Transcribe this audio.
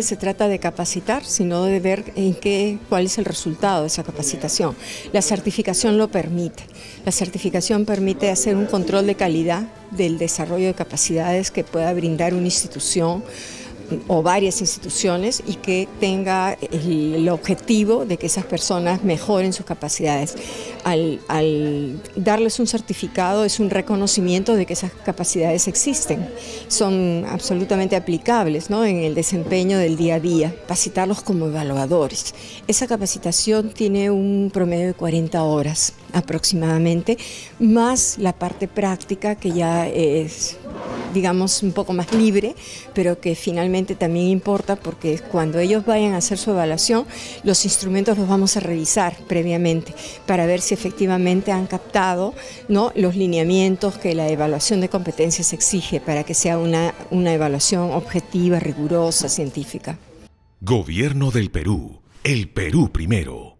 se trata de capacitar, sino de ver en qué, cuál es el resultado de esa capacitación. La certificación lo permite. La certificación permite hacer un control de calidad del desarrollo de capacidades que pueda brindar una institución o varias instituciones y que tenga el, objetivo de que esas personas mejoren sus capacidades. Al, darles un certificado es un reconocimiento de que esas capacidades existen, son absolutamente aplicables ¿no? en el desempeño del día a día, capacitarlos como evaluadores. Esa capacitación tiene un promedio de 40 horas aproximadamente, más la parte práctica que ya es digamos, un poco más libre, pero que finalmente también importa porque cuando ellos vayan a hacer su evaluación, los instrumentos los vamos a revisar previamente para ver si efectivamente han captado ¿no? los lineamientos que la evaluación de competencias exige para que sea una, una evaluación objetiva, rigurosa, científica. Gobierno del Perú. El Perú primero.